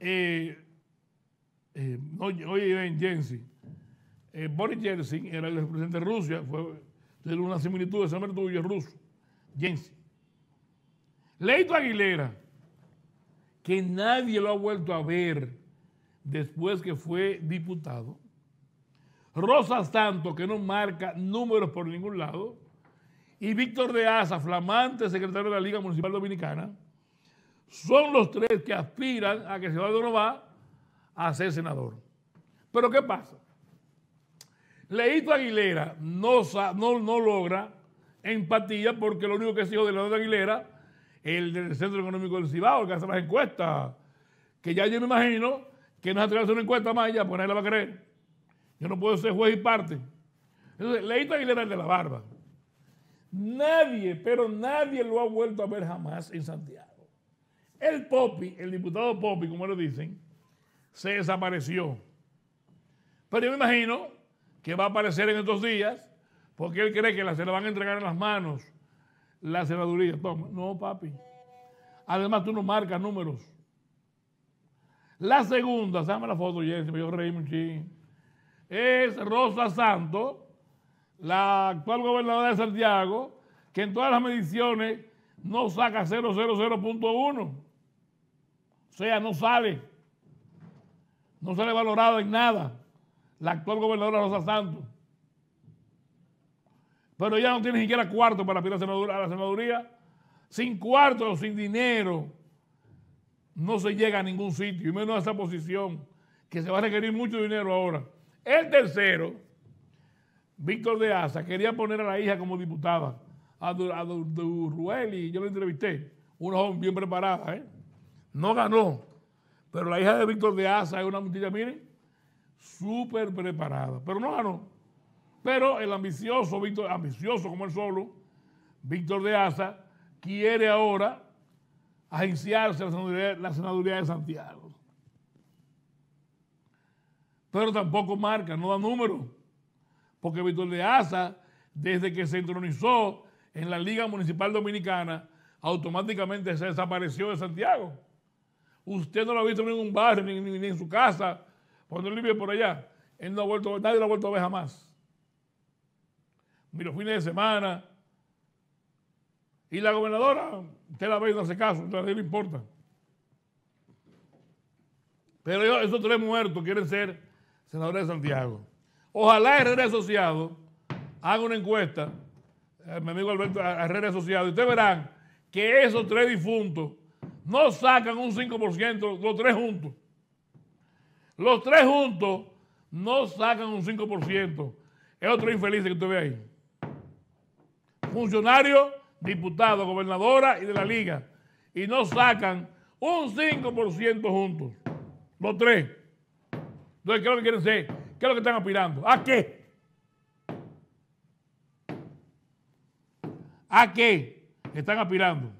eh, eh, en Jensi, Boris Yeltsin era el presidente de Rusia, fue de una similitud, ese nombre tuyo ruso, Jensi. Leito Aguilera, que nadie lo ha vuelto a ver después que fue diputado. Rosa Santos, que no marca números por ningún lado. Y Víctor de Asa, flamante secretario de la Liga Municipal Dominicana, son los tres que aspiran a que Eduardo no va a ser senador. Pero ¿qué pasa? Leito Aguilera no, no, no logra empatía porque lo único que es hijo de Leito Aguilera el del Centro Económico del Cibao, que hace las encuestas, que ya yo me imagino que no se a hacer una encuesta más ya, pues nadie la va a creer. Yo no puedo ser juez y parte. Entonces, Leito Aguilera es de la barba. Nadie, pero nadie lo ha vuelto a ver jamás en Santiago. El Popi, el diputado Popi, como le dicen, se desapareció. Pero yo me imagino que va a aparecer en estos días porque él cree que se le van a entregar en las manos la senaduría. Toma. No, papi. Además, tú no marcas números. La segunda, se la foto, Jesse, yo reí muchísimo. Es Rosa Santos, la actual gobernadora de Santiago, que en todas las mediciones no saca 000.1. O sea, no sale. No sale valorada en nada. La actual gobernadora Rosa Santos. Pero ya no tiene ni siquiera cuarto para pedir a la senaduría. Sin cuarto sin dinero no se llega a ningún sitio, y menos a esa posición, que se va a requerir mucho dinero ahora. El tercero, Víctor de Asa, quería poner a la hija como diputada, a, Durruel, y yo lo entrevisté, una joven bien preparada, ¿eh? No ganó, pero la hija de Víctor de Asa es una muchacha, miren, súper preparada, pero no ganó. Pero el ambicioso, Víctor, ambicioso como él solo, Víctor de Asa, quiere ahora agenciarse la senaduría, la senaduría de Santiago. Pero tampoco marca, no da número. Porque Víctor de Asa, desde que se entronizó en la Liga Municipal Dominicana, automáticamente se desapareció de Santiago. Usted no lo ha visto ni en un barrio, ni, en su casa, cuando él vive por allá. Él no ha vuelto, nadie lo ha vuelto a ver jamás los fines de semana. Y la gobernadora, usted la ve y no hace caso, a nadie le importa. Pero esos tres muertos quieren ser senadores de Santiago. Ojalá Herrera Asociado haga una encuesta, eh, mi amigo Alberto Herrera Asociado, y ustedes verán que esos tres difuntos no sacan un 5%, los tres juntos. Los tres juntos no sacan un 5%. Es otro infeliz que usted ve ahí funcionarios, diputados, gobernadora y de la liga. Y no sacan un 5% juntos. Los tres. Entonces, ¿qué es lo que quieren ser? ¿Qué es lo que están aspirando? ¿A qué? ¿A qué están aspirando?